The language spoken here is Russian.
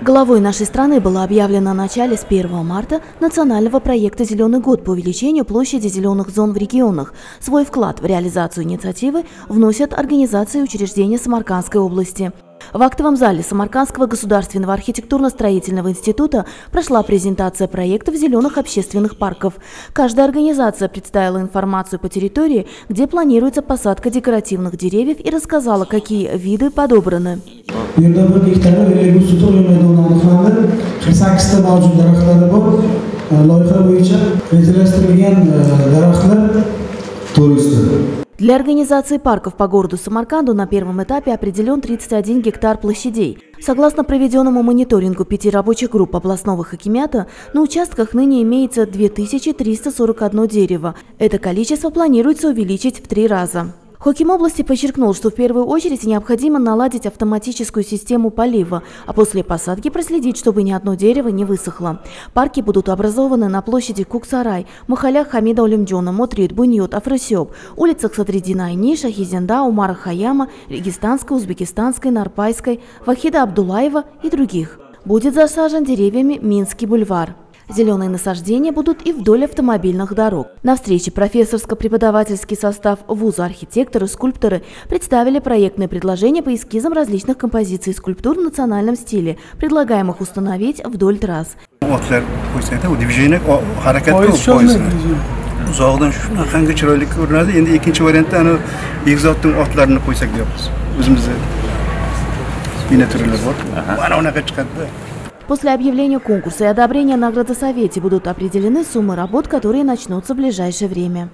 Главой нашей страны было объявлено о начале с 1 марта национального проекта «Зеленый год» по увеличению площади зеленых зон в регионах. Свой вклад в реализацию инициативы вносят организации и учреждения Самаркандской области. В актовом зале Самаркандского государственного архитектурно-строительного института прошла презентация проектов зеленых общественных парков. Каждая организация представила информацию по территории, где планируется посадка декоративных деревьев и рассказала, какие виды подобраны. Bu bir gektarda uch to'rt maydoni aniqlandi qirq sakkizta mavjud daraxtlari bor loyiha bo'yicha rejalashtirilgan daraxtlar to'rt Для организации парков по городу Самарканду на первом этапе определен 31 гектар площадей. Согласно проведенному мониторингу пяти рабочих групп областного хакимята, на участках ныне имеется 2341 дерево. Это количество планируется увеличить в три раза. Хоким области подчеркнул, что в первую очередь необходимо наладить автоматическую систему полива, а после посадки проследить, чтобы ни одно дерево не высохло. Парки будут образованы на площади Куксарай, махаллях Хамида Алимджана, Мотрид, Буньот, Афросиоп, улицах Садриддина Айни, Шахи-Зинда, Умара Хайяма, Регистанской, Узбекистанской, Нарпайской, Вахида Абдулаева и других. Будет засажен деревьями Минский бульвар. Зеленые насаждения будут и вдоль автомобильных дорог. На встрече профессорско-преподавательский состав вуза архитекторы, скульпторы представили проектные предложения по эскизам различных композиций скульптур в национальном стиле, предлагаемых установить вдоль трасс. uzoqdan shunaqangi chiroyli ko'rinadi endi ikkinchi variantda ana egzotning otlarini qo'ysak deyapmiz o'zimizda miniatyuralar bor mana unaqa chiqadida После объявления конкурса и одобрения наградосовете будут определены суммы работ, которые начнутся в ближайшее время.